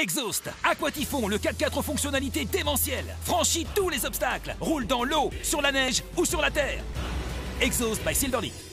Exhaust, Aquatifon, le 4x4 fonctionnalité fonctionnalités démentielles. Franchit tous les obstacles. Roule dans l'eau, sur la neige ou sur la terre. Exhaust by Silverleaf.